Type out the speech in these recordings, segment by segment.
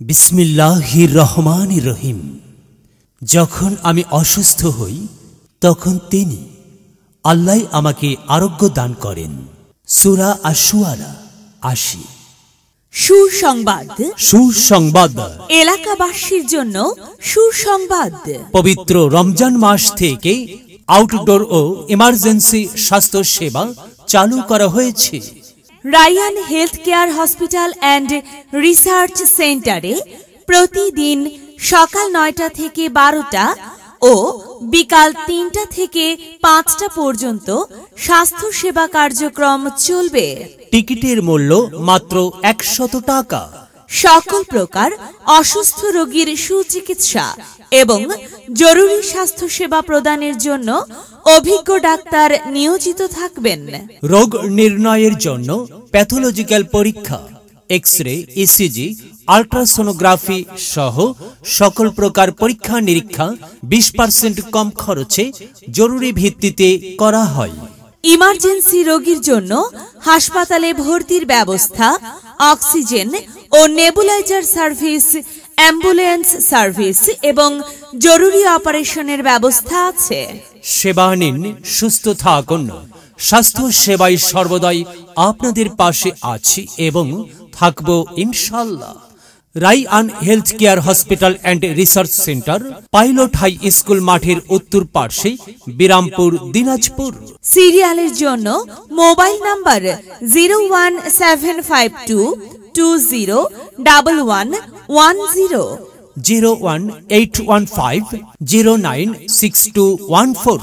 বিসমিল্লাহির রহমান রহিম। যখন আমি অসুস্থ হই তখন তিনি আল্লাহ আমাকে আরোগ্য দান করেন। সুরা আশুয়ারা আশি। সুসংবাদ। সুসংবাদ। এলাকাবাসীর জন্য সুসংবাদ। পবিত্র রমজান মাস থেকে আউটডোর ও ইমার্জেন্সি স্বাস্থ্য সেবা চালু করা হয়েছে। Rayan health care hospital and research সেন্টারে প্রতিদিন সকাল নয়টা থেকে বারোটা ও বিকাল তিনটা থেকে পাঁচটা পর্যন্ত স্বাস্থ্য সেবা কার্যক্রম চলবে। টিকিটের মূল্য মাত্র একশত টাকা। সকল প্রকার অসুস্থ রোগীর সুচিকিৎসা এবং জরুরি স্বাস্থ্য সেবা প্রদানের জন্য অভিজ্ঞ ডাক্তার নিয়োজিত থাকবেন। রোগ নির্ণয়ের জন্য প্যাথোলজিক্যাল পরীক্ষা এক্স রে ইসিজি আল্ট্রাসোনোগ্রাফি সহ সকল প্রকার পরীক্ষা নিরীক্ষা বিশ পার্সেন্ট কম খরচে জরুরি ভিত্তিতে করা হয়। ইমার্জেন্সি রোগীর জন্য হাসপাতালে ভর্তির ব্যবস্থা অক্সিজেন ও নেবুলাইজার সার্ভিস অ্যাম্বুলেন্স সার্ভিস এবং জরুরি অপারেশনের ব্যবস্থা আছে। সেবা নিন সুস্থ থাকুন। স্বাস্থ্য সেবায় সর্বদাই আপনাদের পাশে আছি এবং থাকব ইনশাল্লাহ Rayan health care hospital and research centre pilot high school মাঠের উত্তর পার্শ্বে বিরামপুর দিনাজপুর। সিরিয়ালের জন্য mobile number zero one seven five two two zero double one one zero zero one eight one five zero nine six two one four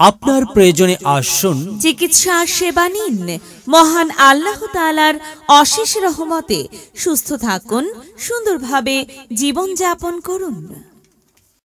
আপনার প্রয়োজনে আসুন। চিকিৎসা সেবা নিন। মহান আল্লাহ তালার অশেষ রহমতে সুস্থ থাকুন সুন্দরভাবে জীবনযাপন করুন।